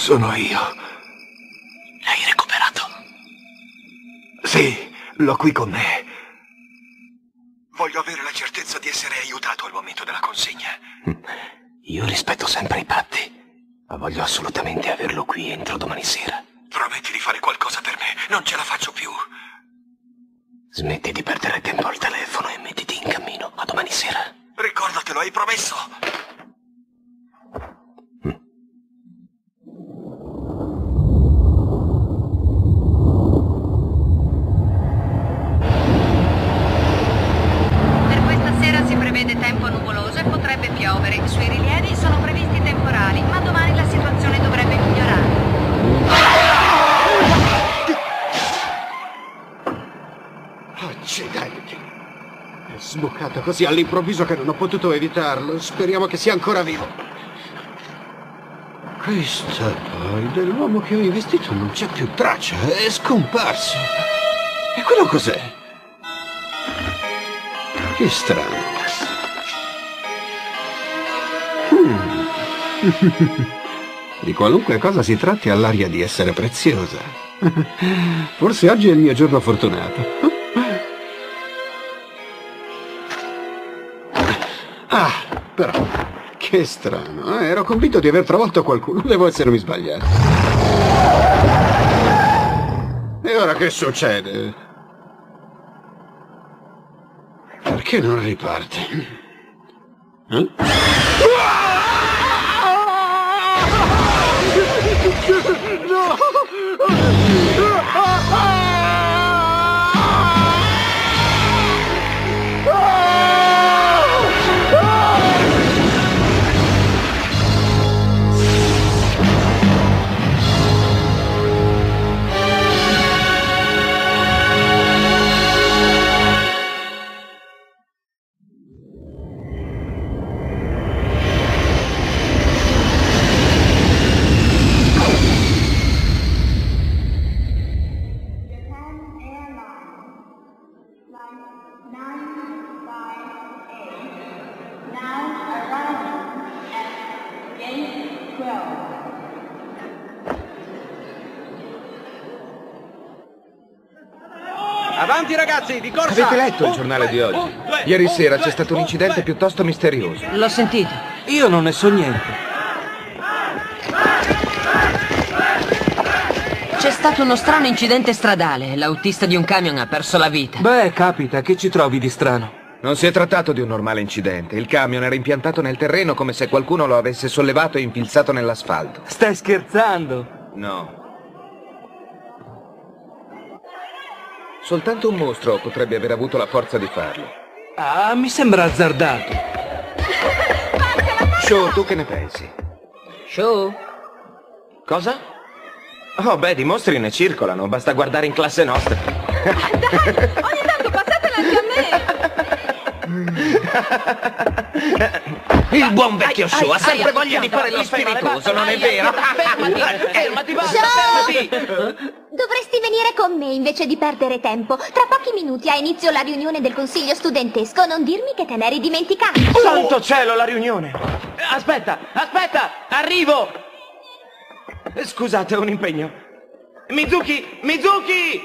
Sono io. L'hai recuperato? Sì, l'ho qui con me. Voglio avere la certezza di essere aiutato al momento della consegna. Io rispetto sempre i patti, ma voglio assolutamente averlo qui entro domani sera. Prometti di fare qualcosa per me. Non ce la faccio più. Smetti di perdere tempo al telefono e mettiti in cammino a domani sera. Ricordatelo, hai promesso. Per questa sera si prevede tempo nuvoloso e potrebbe piovere. Sui rilievi sono previsti temporali, ma domani la situazione dovrebbe migliorare. Accidenti. È sbucato così all'improvviso che non ho potuto evitarlo. Speriamo che sia ancora vivo. Questa poi dell'uomo che ho investito non c'è più traccia. È scomparso. E quello cos'è? Che strano. Di qualunque cosa si tratti ha l'aria di essere preziosa. Forse oggi è il mio giorno fortunato. Ah, però, che strano. eh, Ero convinto di aver travolto qualcuno. Devo essermi sbagliato. E ora che succede? Perché non riparte? Eh? Avanti ragazzi, di corsa! Avete letto il giornale di oggi? Ieri sera c'è stato un incidente piuttosto misterioso. L'ho sentito. Io non ne so niente. C'è stato uno strano incidente stradale. L'autista di un camion ha perso la vita. Beh, capita, che ci trovi di strano? Non si è trattato di un normale incidente. Il camion era impiantato nel terreno come se qualcuno lo avesse sollevato e infilzato nell'asfalto. Stai scherzando? No. Soltanto un mostro potrebbe aver avuto la forza di farlo. Ah, mi sembra azzardato. Show, tu che ne pensi? Show? Cosa? Oh, beh, di mostri ne circolano, basta guardare in classe nostra. Ogni tanto passatela anche a me! Il buon vecchio Ai, Show ha ai, sempre ai, voglia ai, di fare lo spiritoso, non è vero? fermati, Fermati, basta, Show! fermati! Dovresti venire con me invece di perdere tempo. Tra pochi minuti ha inizio la riunione del consiglio studentesco. Non dirmi che te n'eri dimenticato. Santo cielo, la riunione! Aspetta, aspetta, arrivo! Scusate, ho un impegno. Mizuki, Mizuki!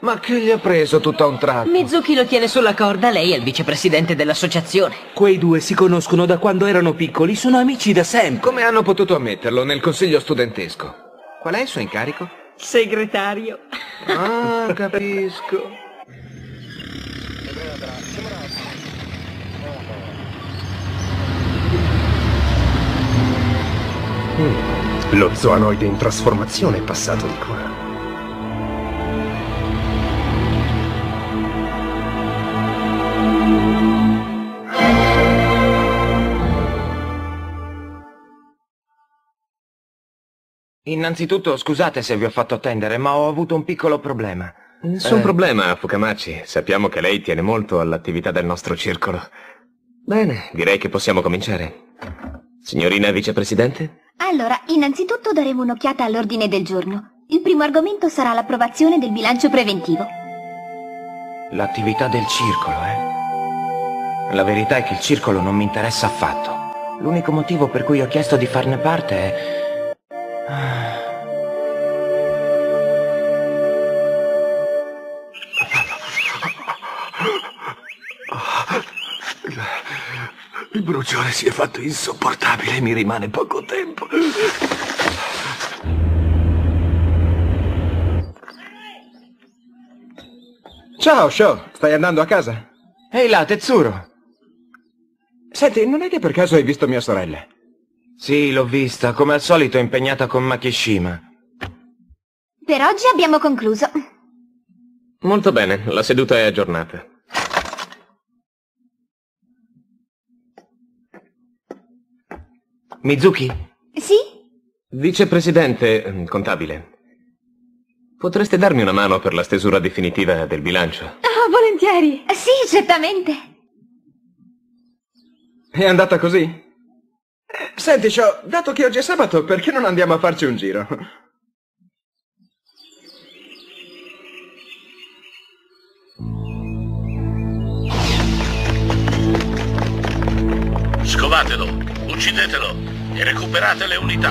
Ma che gli ha preso tutto a un tratto? Mizuki lo tiene sulla corda, lei è il vicepresidente dell'associazione. Quei due si conoscono da quando erano piccoli, sono amici da sempre. Come hanno potuto ammetterlo nel consiglio studentesco? Qual è il suo incarico? Segretario. Ah, capisco. Lo zoanoide in trasformazione è passato di qua. Innanzitutto, scusate se vi ho fatto attendere, ma ho avuto un piccolo problema. Nessun Eh. problema, Fukamachi. Sappiamo che lei tiene molto all'attività del nostro circolo. Bene, direi che possiamo cominciare. Signorina vicepresidente? Allora, innanzitutto daremo un'occhiata all'ordine del giorno. Il primo argomento sarà l'approvazione del bilancio preventivo. L'attività del circolo, eh? La verità è che il circolo non mi interessa affatto. L'unico motivo per cui ho chiesto di farne parte è... Il bruciore si è fatto insopportabile e mi rimane poco tempo. Ciao, Sho. Stai andando a casa? Ehi là, Tetsuro. Senti, non è che per caso hai visto mia sorella? Sì, l'ho vista, come al solito impegnata con Makishima. Per oggi abbiamo concluso. Molto bene, la seduta è aggiornata. Mizuki? Sì? Vicepresidente eh, contabile. Potreste darmi una mano per la stesura definitiva del bilancio? Oh, volentieri. Sì, certamente. È andata così? Senti, Sho, dato che oggi è sabato, perché non andiamo a farci un giro? Scovatelo, uccidetelo e recuperate le unità.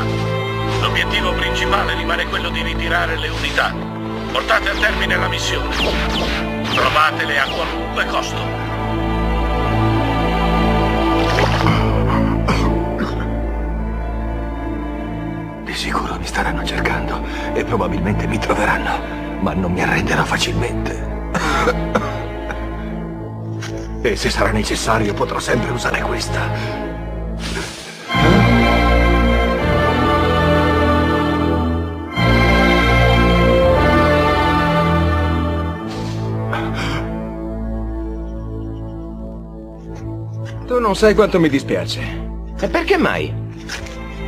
L'obiettivo principale rimane quello di ritirare le unità. Portate a termine la missione. Trovatele a qualunque costo. Di sicuro mi staranno cercando e probabilmente mi troveranno, ma non mi arrenderò facilmente. E se sarà necessario potrò sempre usare questa. Tu non sai quanto mi dispiace. E perché mai?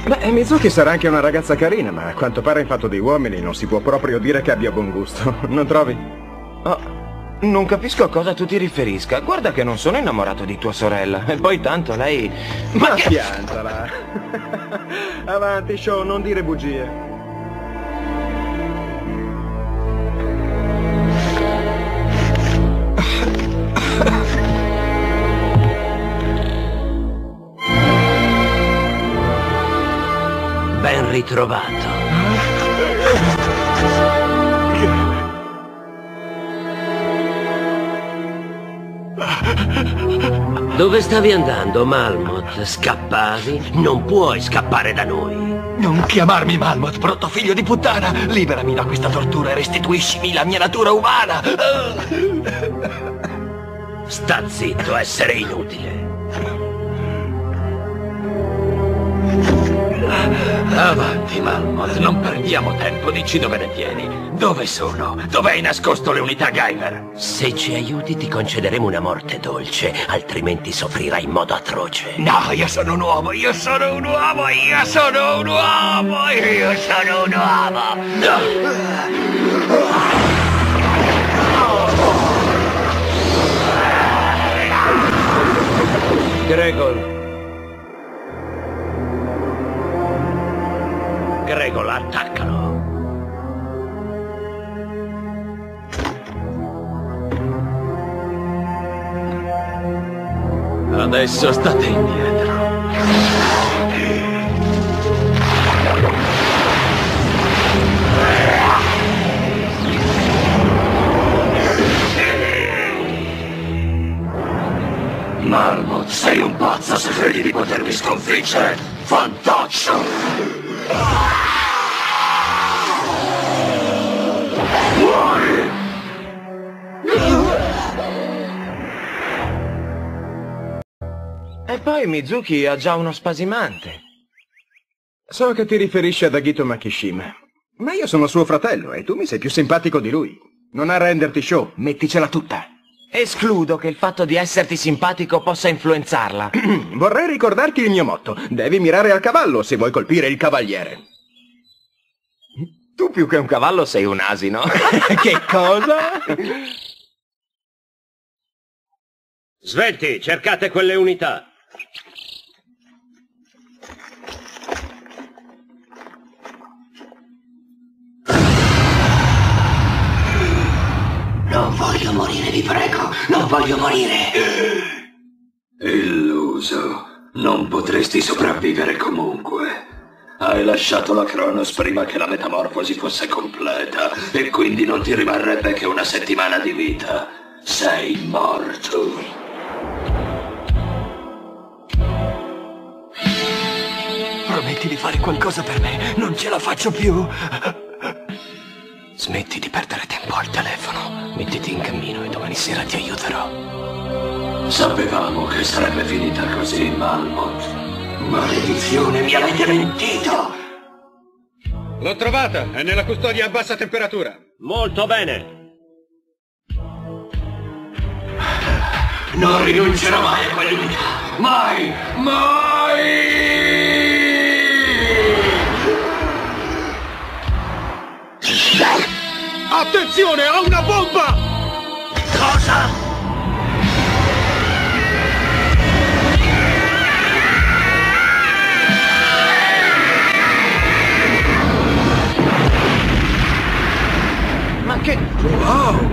Beh, Mizuki sarà anche una ragazza carina, ma a quanto pare in fatto di uomini non si può proprio dire che abbia buon gusto, non trovi? Oh, non capisco a cosa tu ti riferisca. Guarda che non sono innamorato di tua sorella. E poi tanto lei... Ma, ma che... piantala! Avanti, show, non dire bugie. Ritrovato. Dove stavi andando, Malmoth? Scappavi? Non puoi scappare da noi. Non chiamarmi Malmoth, brutto figlio di puttana! Liberami da questa tortura e restituiscimi la mia natura umana! Sta zitto, essere inutile. Avanti, Malmoth, non perdiamo tempo, dici dove ne vieni. Dove sono? Dove hai nascosto le unità Guyver? Se ci aiuti ti concederemo una morte dolce, altrimenti soffrirai in modo atroce. No, io sono un uomo, io sono un uomo, io sono un uomo, io sono un uomo. Gregor, Adesso state indietro. Marmot, sei un pazzo se credi di potermi sconfiggere! Fantoccio! E poi Mizuki ha già uno spasimante. So che ti riferisci ad Agito Makishima. Ma io sono suo fratello e tu mi sei più simpatico di lui. Non arrenderti, show, metticela tutta. Escludo che il fatto di esserti simpatico possa influenzarla. Vorrei ricordarti il mio motto. Devi mirare al cavallo se vuoi colpire il cavaliere. Tu più che un cavallo sei un asino. che cosa? Svelti, cercate quelle unità. Non voglio morire, vi prego, non voglio morire. Illuso, non potresti sopravvivere comunque. Hai lasciato la Cronos prima che la metamorfosi fosse completa e quindi non ti rimarrebbe che una settimana di vita. Sei morto. Prometti di fare qualcosa per me. Non ce la faccio più. Smetti di perdere tempo al telefono. Mettiti in cammino e domani sera ti aiuterò. Sapevamo che sarebbe finita così, Malmot. Maledizione, mi avete mentito! L'ho trovata, è nella custodia a bassa temperatura. Molto bene. Non rinuncerò mai a quell'unità. Mai! Mai! Attenzione, ha una bomba! Cosa? Ma che... Wow!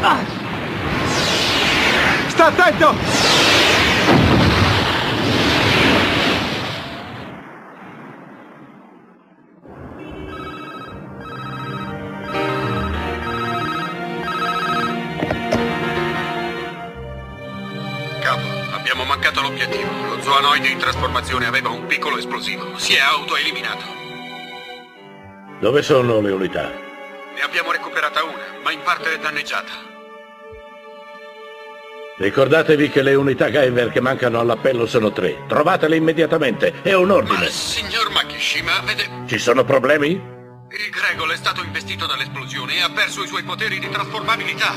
Ah! Sta attento! Trasformazione aveva un piccolo esplosivo. Si è autoeliminato. Dove sono le unità? Ne abbiamo recuperata una, ma in parte è danneggiata. Ricordatevi che le unità Guyver che mancano all'appello sono tre. Trovatele immediatamente. È un ordine. Signor Makishima, vede... Ci sono problemi? Il Gregol è stato investito dall'esplosione e ha perso i suoi poteri di trasformabilità.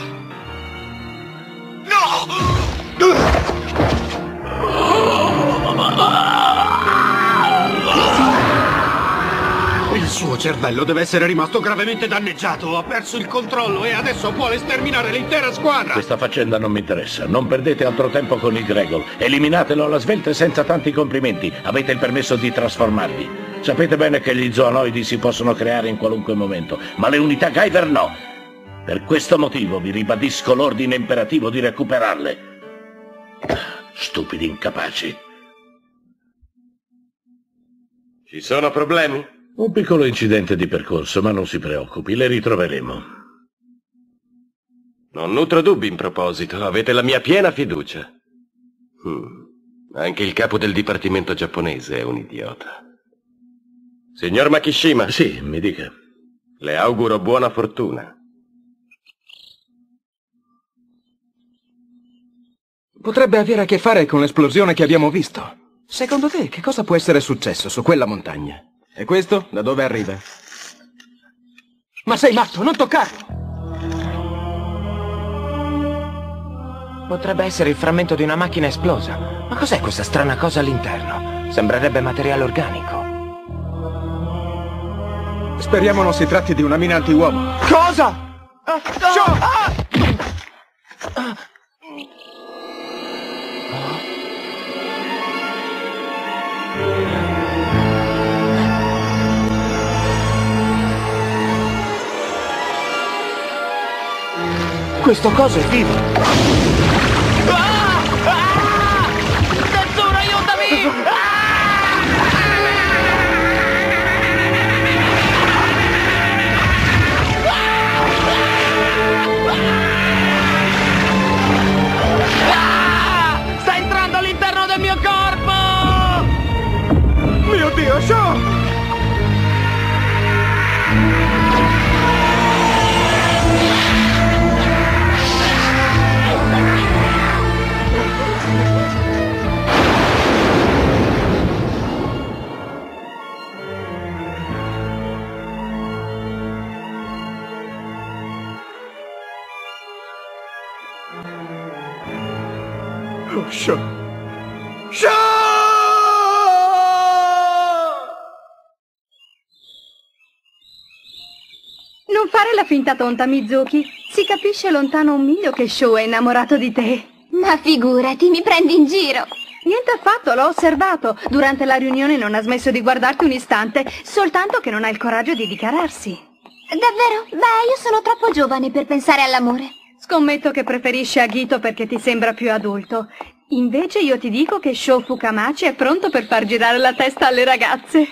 Il suo cervello deve essere rimasto gravemente danneggiato. Ha perso il controllo e adesso vuole sterminare l'intera squadra. Questa faccenda non mi interessa. Non perdete altro tempo con il Gregor. Eliminatelo alla svelta e senza tanti complimenti. Avete il permesso di trasformarvi. Sapete bene che gli zoonoidi si possono creare in qualunque momento, ma le unità Guyver no. Per questo motivo vi ribadisco l'ordine imperativo di recuperarle. Stupidi incapaci. Ci sono problemi? Un piccolo incidente di percorso, ma non si preoccupi, le ritroveremo. Non nutro dubbi in proposito, avete la mia piena fiducia. Hmm. Anche il capo del dipartimento giapponese è un idiota. Signor Makishima. Sì, mi dica. Le auguro buona fortuna. Potrebbe avere a che fare con l'esplosione che abbiamo visto. Secondo te, che cosa può essere successo su quella montagna? E questo da dove arriva? Ma sei matto, non toccarlo! Potrebbe essere il frammento di una macchina esplosa. Ma cos'è questa strana cosa all'interno? Sembrerebbe materiale organico. Speriamo non si tratti di una mina antiuomo. Cosa? Questo coso è vivo! Finta tonta, Mizuki. Si capisce lontano un miglio che Sho è innamorato di te. Ma figurati, mi prendi in giro. Niente affatto, l'ho osservato. Durante la riunione non ha smesso di guardarti un istante, soltanto che non ha il coraggio di dichiararsi. Davvero? Beh, io sono troppo giovane per pensare all'amore. Scommetto che preferisci Aghito perché ti sembra più adulto. Invece io ti dico che Sho Fukamachi è pronto per far girare la testa alle ragazze.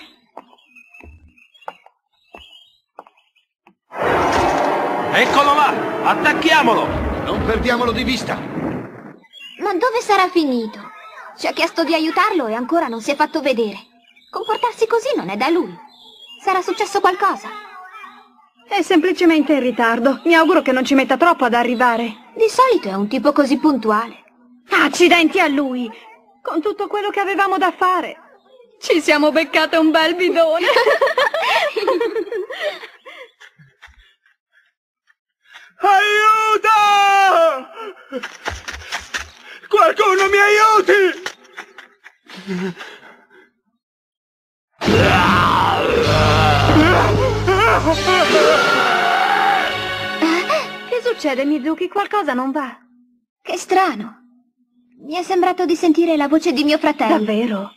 Eccolo là! Attacchiamolo! Non perdiamolo di vista! Ma dove sarà finito? Ci ha chiesto di aiutarlo e ancora non si è fatto vedere. Comportarsi così non è da lui. Sarà successo qualcosa? È semplicemente in ritardo. Mi auguro che non ci metta troppo ad arrivare. Di solito è un tipo così puntuale. Accidenti a lui! Con tutto quello che avevamo da fare. Ci siamo beccate un bel bidone. Aiuto! Qualcuno mi aiuti! che succede, Mizuki? Qualcosa non va? Che strano. Mi è sembrato di sentire la voce di mio fratello. Davvero?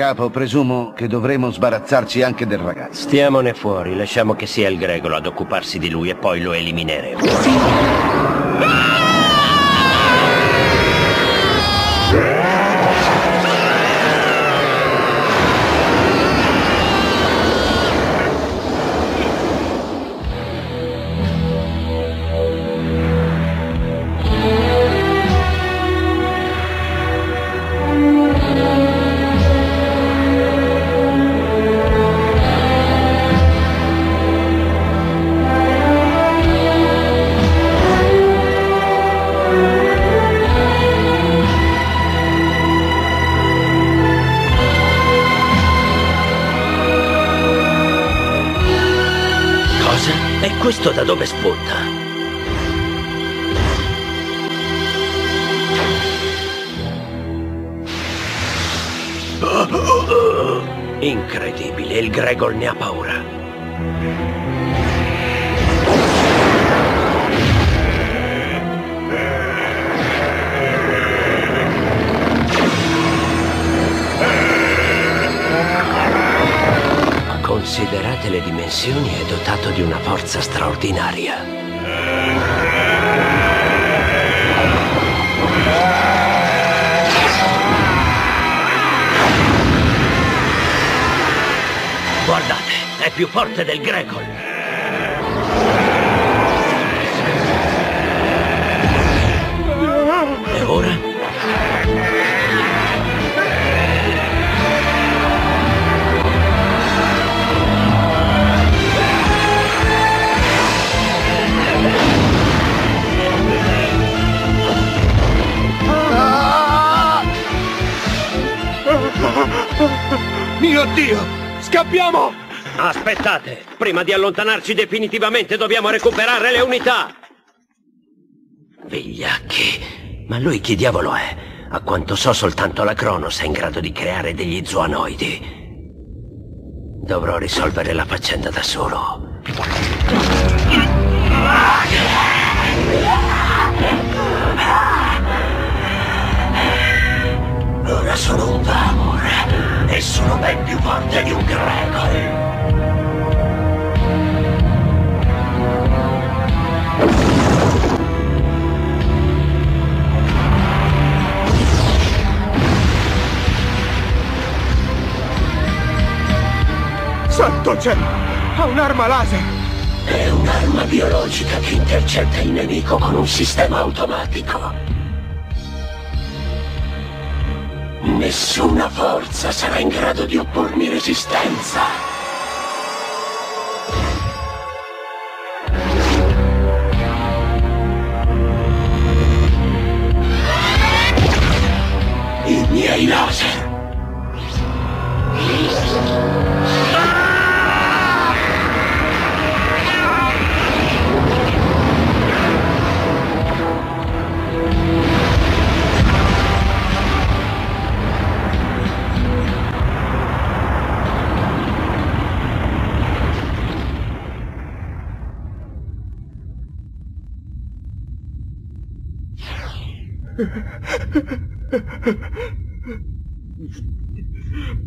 Capo, presumo che dovremo sbarazzarci anche del ragazzo. Stiamone fuori, lasciamo che sia il Gregolo ad occuparsi di lui e poi lo elimineremo. Cosa? Questo da dove spunta? Incredibile, il Gregor ne ha paura. Considerate le dimensioni, è dotato di una forza straordinaria. Guardate, è più forte del Gregor. Mio Dio! Scappiamo! Aspettate, prima di allontanarci definitivamente dobbiamo recuperare le unità. Vigliacchi, ma lui chi diavolo è? A quanto so soltanto la Cronos è in grado di creare degli zoanoidi. Dovrò risolvere la faccenda da solo. Ora sono un Vamor e sono ben più forte di un Gregor. Santo cielo! Ha un'arma laser! È un'arma biologica che intercetta il nemico con un sistema automatico. Nessuna forza sarà in grado di oppormi resistenza. I miei laser.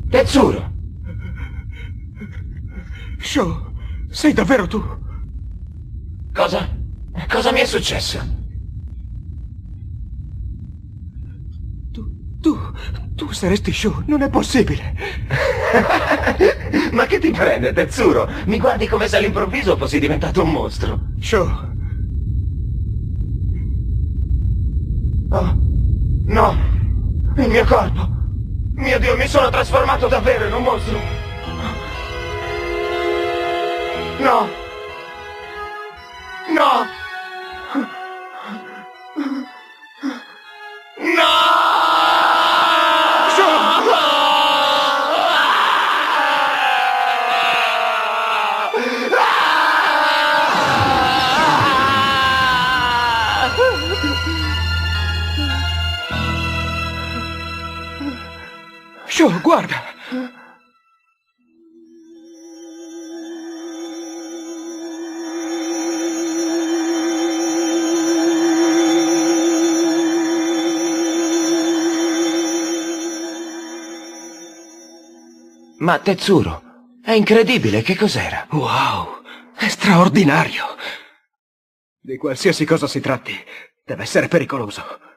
Tetsuro! Sho, sei davvero tu? Cosa? Cosa mi è successo? Tu, tu saresti Sho, non è possibile. Ma che ti prende, Tetsuro? Mi guardi come se all'improvviso fossi diventato un mostro. Sho. Oh, no! Il mio corpo! Mio Dio, mi sono trasformato davvero in un mostro! No! Guarda! Ma Tetsuro, è incredibile, che cos'era? Wow, è straordinario! Di qualsiasi cosa si tratti, deve essere pericoloso.